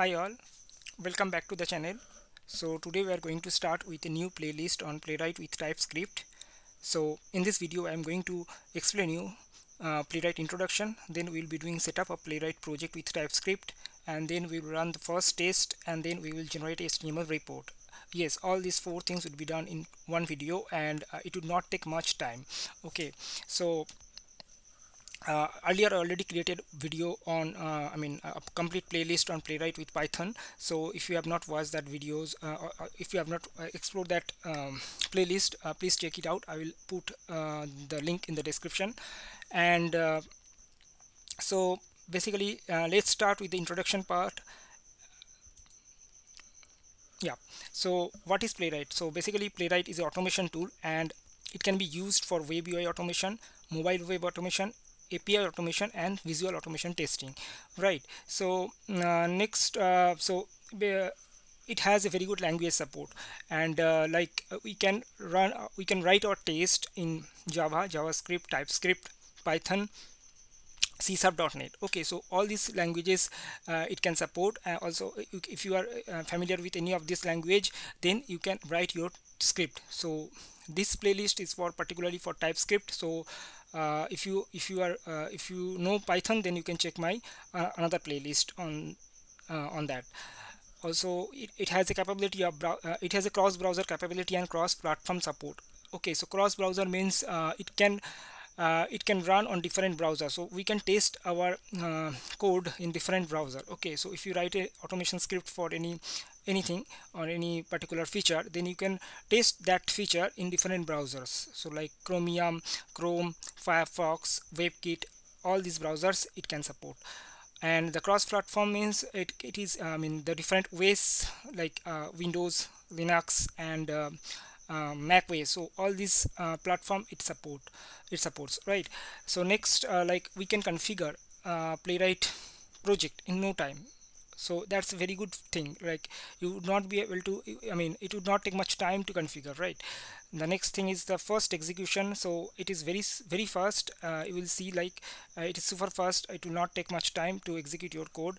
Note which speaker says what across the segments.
Speaker 1: hi all welcome back to the channel. So today we are going to start with a new playlist on playwright with typescript so in this video i am going to explain you uh, playwright introduction. Then we'll be doing setup of playwright project with typescript and then we will run the first test and then we will generate a html report. Yes all these four things would be done in one video and uh, it would not take much time. Okay so uh, earlier I already created video on uh, I mean a complete playlist on playwright with Python. So if you have not watched that videos uh, uh if you have not uh, explored that um, playlist uh, please check it out. I will put the link in the description. And so basically let's start with the introduction part. Yeah. So what is playwright? So basically playwright is an automation tool and it can be used for web UI automation mobile web automation API automation and visual automation testing right? So uh, next uh, so it has a very good language support. And uh, like uh, we can run uh, we can write our test in Java JavaScript TypeScript Python C .NET. okay so all these languages uh, it can support. Uh, also if you are uh, familiar with any of this language then you can write your script. So this playlist is for particularly for TypeScript. So uh, if you if you are uh, if you know python then you can check my uh, another playlist on uh, on that. Also it, it has a capability of uh, it has a cross browser capability and cross platform support. Okay so cross browser means uh, it can it can run on different browsers so we can test our code in different browser. Okay so if you write a automation script for any anything or any particular feature then you can test that feature in different browsers. So like chromium chrome firefox webkit all these browsers it can support. And the cross platform means it, it is i mean the different ways like uh, windows linux and uh, uh, mac OS so all these uh, platform it support it supports right? So next uh, like we can configure uh, playwright project in no time so that's a very good thing like you would not be able to I mean it would not take much time to configure right? The next thing is the first execution. So it is very very fast. Uh, you will see like uh, it is super fast. It will not take much time to execute your code.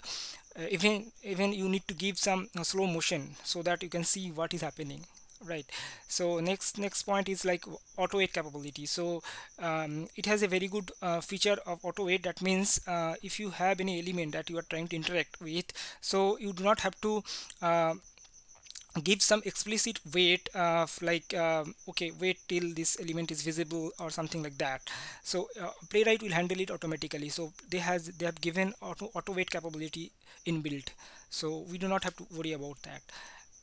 Speaker 1: Uh, even even you need to give some slow motion so that you can see what is happening right. So next next point is like auto wait capability. So um, it has a very good uh, feature of auto wait that means uh, if you have any element that you are trying to interact with so you do not have to uh, give some explicit wait of like um, okay wait till this element is visible or something like that. So uh, playwright will handle it automatically. So they has they have given auto auto wait capability inbuilt. So we do not have to worry about that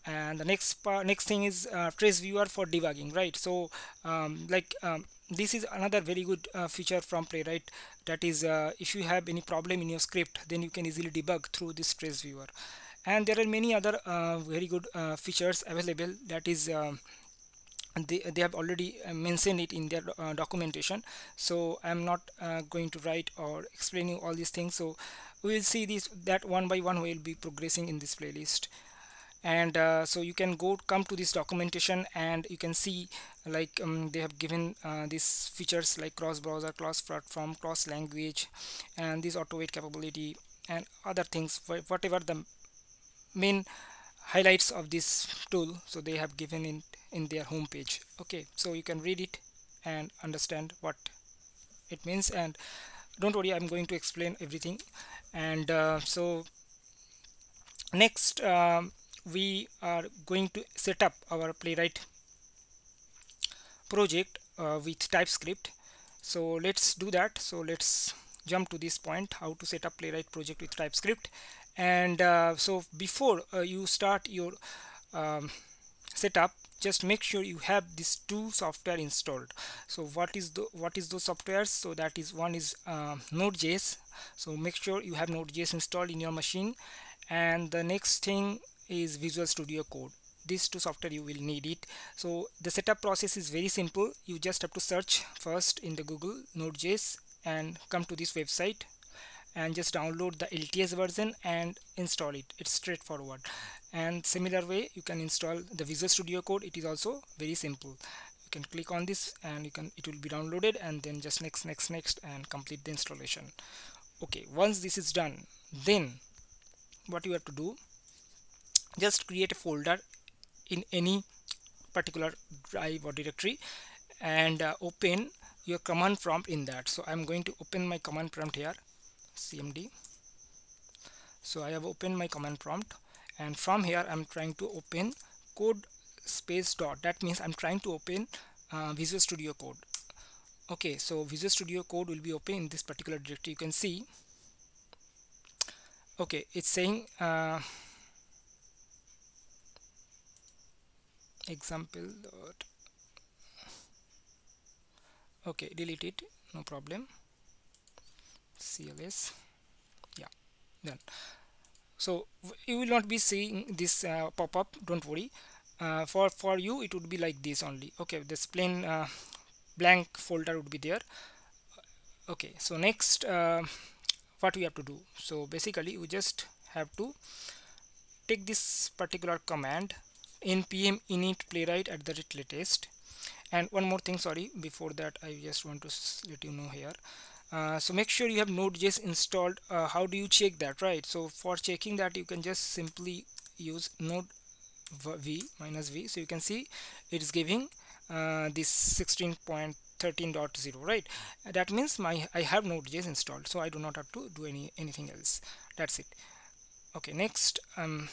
Speaker 1: and the next part next thing is uh, trace viewer for debugging right? So um, like um, this is another very good uh, feature from playwright that is uh, if you have any problem in your script then you can easily debug through this trace viewer. And there are many other uh, very good uh, features available. That is um, they, they have already uh, mentioned it in their documentation. So I'm not going to write or explaining all these things. So we will see this that one by one we will be progressing in this playlist and uh, so you can go come to this documentation and you can see like um, they have given uh, these features like cross browser cross platform cross language and this auto wait capability and other things whatever the main highlights of this tool so they have given in in their home page okay so you can read it and understand what it means. And don't worry i'm going to explain everything. And uh, so next um, we are going to set up our playwright project uh, with typescript. So let's do that. So let's jump to this point how to set up playwright project with typescript. And uh, so before uh, you start your um, setup just make sure you have these two software installed. So what is the what is those softwares? So that is one is uh, node.js so make sure you have node.js installed in your machine. And the next thing is Visual Studio Code. These two software you will need it. So the setup process is very simple. You just have to search first in the Google Node.js and come to this website and just download the LTS version and install it. It's straightforward. And similar way you can install the Visual Studio Code. It is also very simple. You can click on this and you can it will be downloaded and then just next next next and complete the installation. Okay once this is done then what you have to do just create a folder in any particular drive or directory and uh, open your command prompt in that. So I'm going to open my command prompt here cmd. So I have opened my command prompt and from here I'm trying to open code space dot. That means I'm trying to open uh, Visual Studio Code. Okay so Visual Studio Code will be open in this particular directory. You can see okay it's saying uh, example dot. Okay delete it no problem. Cls yeah done. So you will not be seeing this uh, pop-up don't worry. Uh, for for you it would be like this only. Okay this plain uh, blank folder would be there. Okay so next uh, what we have to do? So basically we just have to take this particular command npm init playwright at the rate latest. And one more thing sorry before that I just want to let you know here. Uh, so make sure you have node.js installed. Uh, how do you check that right? So for checking that you can just simply use node v minus v. So you can see it is giving uh, this 16.13.0 right? That means my I have node.js installed so I do not have to do any anything else. That's it. Okay next um,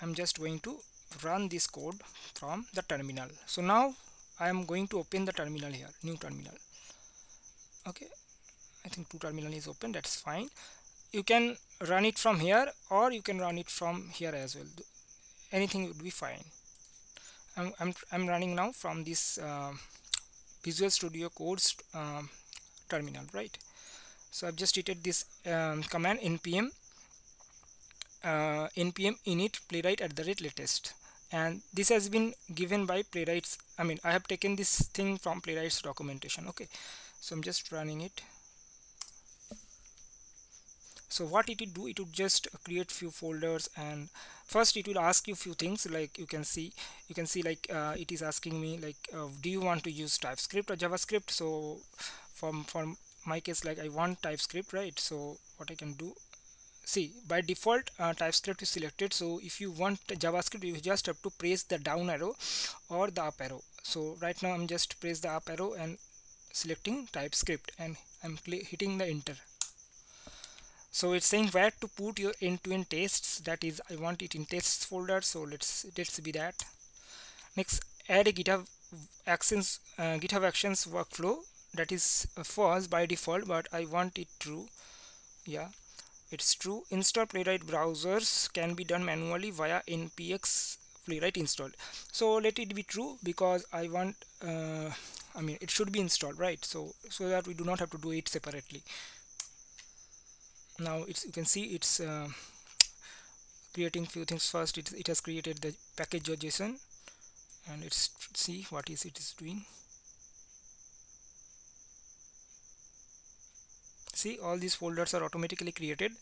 Speaker 1: I'm just going to run this code from the terminal. So now I am going to open the terminal here new terminal. Okay. I think two terminal is open that's fine. You can run it from here or you can run it from here as well. Anything would be fine. I'm, I'm, I'm running now from this uh, Visual Studio Codes uh, terminal right? So I've just stated this um, command npm uh, npm init playwright at the rate latest. And this has been given by playwrights. I mean I have taken this thing from playwrights documentation. Okay. So I'm just running it. So what it would do it would just create few folders and first it will ask you few things. Like you can see you can see like uh, it is asking me like uh, do you want to use TypeScript or JavaScript? So from from my case like I want TypeScript right? So what I can do see by default uh, TypeScript is selected. So if you want JavaScript you just have to press the down arrow or the up arrow. So right now I'm just press the up arrow and selecting TypeScript and I'm hitting the enter. So it's saying where to put your end-to-end -end tests. That is I want it in tests folder. So let's let's be that. Next add a github actions uh, github actions workflow. That is uh, false by default but I want it true. Yeah it's true install playwright browsers can be done manually via npx playwright installed. So let it be true because I want uh, I mean it should be installed right? So so that we do not have to do it separately. Now it's you can see it's uh, creating few things first. It, it has created the package.json and let's see what is it is doing see all these folders are automatically created.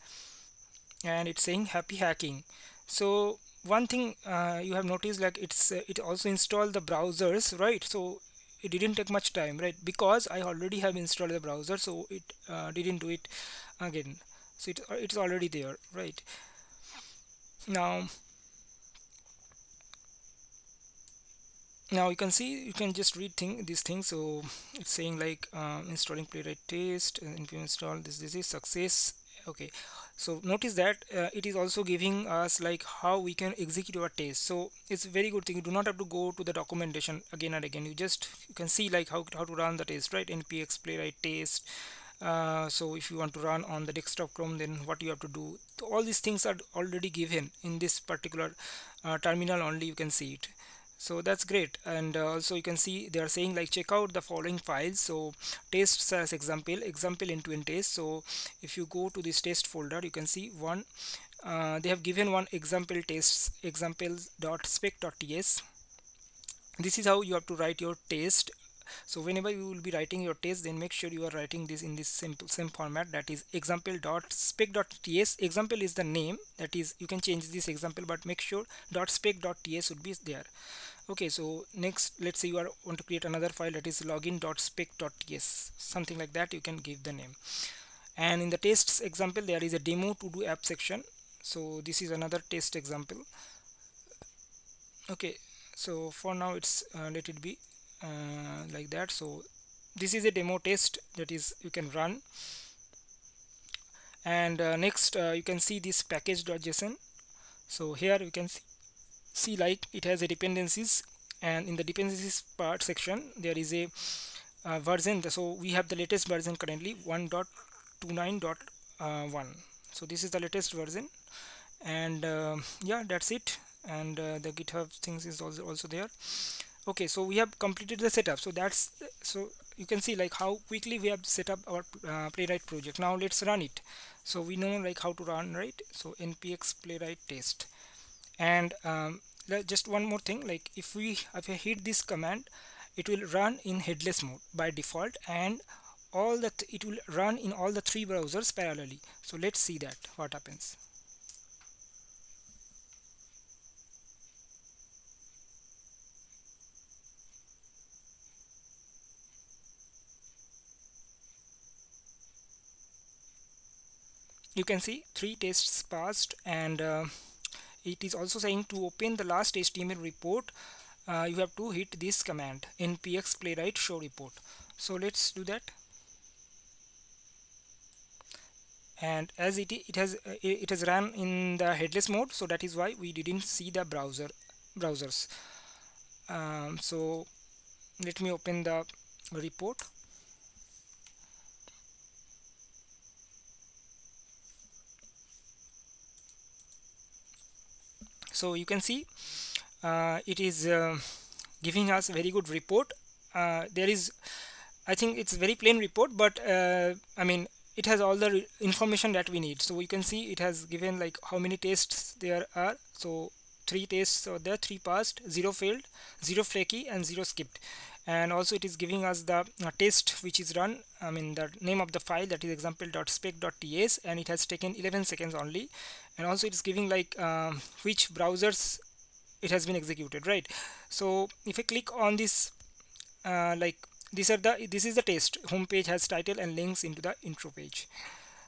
Speaker 1: And it's saying happy hacking. So one thing uh, you have noticed like it's uh, it also installed the browsers right? So it didn't take much time right? Because I already have installed the browser so it uh, didn't do it again. So it, it's already there right? Now now you can see you can just read thing these things. So it's saying like um, installing playwright test and if you install this this is success. Okay. So notice that uh, it is also giving us like how we can execute our test. So it's a very good thing. You do not have to go to the documentation again and again. You just you can see like how, how to run the test right? Npx playwright test. Uh, so if you want to run on the desktop chrome then what you have to do? All these things are already given in this particular uh, terminal only. You can see it so that's great. And uh, also you can see they are saying like check out the following files. So tests as example example in test. So if you go to this test folder you can see one uh, they have given one example tests examples.spec.ts this is how you have to write your test so whenever you will be writing your test then make sure you are writing this in this simple same format. That is example dot spec dot ts example is the name. That is you can change this example but make sure. dot spec dot ts would be there. Okay so next let's say you are want to create another file that is login dot spec dot ts something like that you can give the name. And in the tests example there is a demo to do app section. So this is another test example. Okay so for now it's uh, let it be uh, like that. So this is a demo test that is you can run. And uh, next uh, you can see this package.json so here you can see, see like it has a dependencies. And in the dependencies part section there is a uh, version. So we have the latest version currently 1.29.1 uh, so this is the latest version. And uh, yeah that's it. And the github things is also also there okay so we have completed the setup. So that's so you can see like how quickly we have set up our uh, playwright project. Now let's run it. So we know like how to run right? So npx playwright test. And um, just one more thing like if we if I hit this command it will run in headless mode by default and all that it will run in all the three browsers parallelly. So let's see that what happens you can see three tests passed and uh, it is also saying to open the last HTML report uh, you have to hit this command npx playwright show report. So let's do that. And as it it has uh, it has run in the headless mode so that is why we didn't see the browser browsers. Um, so let me open the report so you can see uh, it is uh, giving us very good report. Uh, there is I think it's very plain report but I mean it has all the information that we need. So you can see it has given like how many tests there are. So three tests so there three passed zero failed zero flaky and zero skipped and also it is giving us the uh, test which is run I mean the name of the file that is example.spec.ts and it has taken 11 seconds only. And also it is giving like um, which browsers it has been executed right? So if I click on this uh, like these are the this is the test. Home page has title and links into the intro page.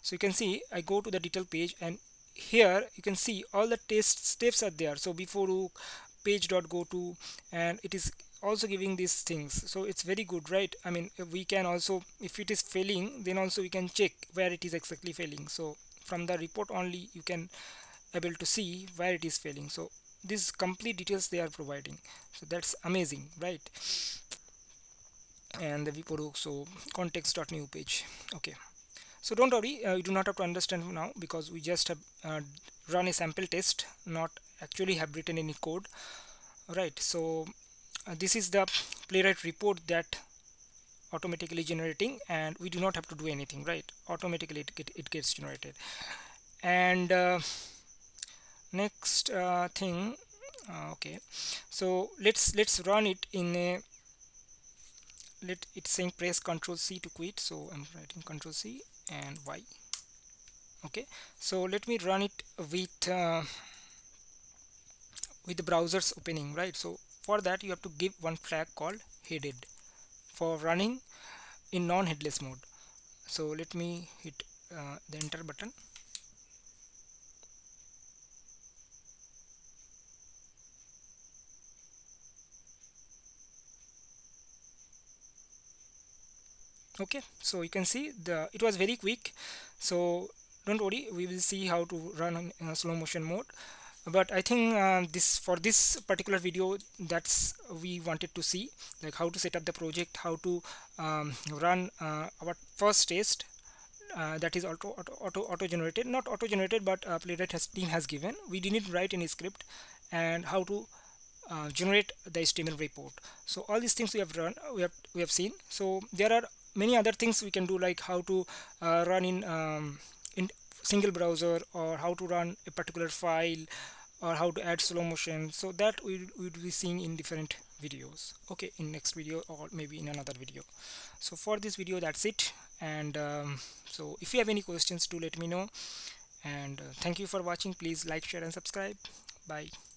Speaker 1: So you can see I go to the detail page and here you can see all the test steps are there. So before page dot go to and it is also giving these things. So it's very good right? I mean we can also if it is failing then also we can check where it is exactly failing. So from the report only you can able to see where it is failing. So these complete details they are providing. So that's amazing right? And the vporo so context.new page. Okay. So don't worry uh, you do not have to understand now because we just have uh, run a sample test not actually have written any code right? So uh, this is the playwright report that automatically generating and we do not have to do anything right? Automatically it, get, it gets generated. And uh, next uh, thing uh, okay. So let's let's run it in a let it's saying press ctrl c to quit. So i'm writing ctrl c and y. Okay. So let me run it with uh, with the browsers opening right? So for that you have to give one flag called headed for running in non-headless mode. So let me hit uh, the enter button. Okay so you can see the it was very quick. So don't worry we will see how to run in slow motion mode but I think uh, this for this particular video that's we wanted to see like how to set up the project how to um, run uh, our first test uh, that is auto auto auto, auto generated not auto generated but uh, playwright has team has given. We didn't write any script and how to uh, generate the HTML report. So all these things we have run we have we have seen. So there are many other things we can do like how to uh, run in um, in single browser or how to run a particular file or how to add slow motion. So that we will be seeing in different videos. Okay in next video or maybe in another video. So for this video that's it. And um, so if you have any questions do let me know. And uh, thank you for watching. Please like share and subscribe. Bye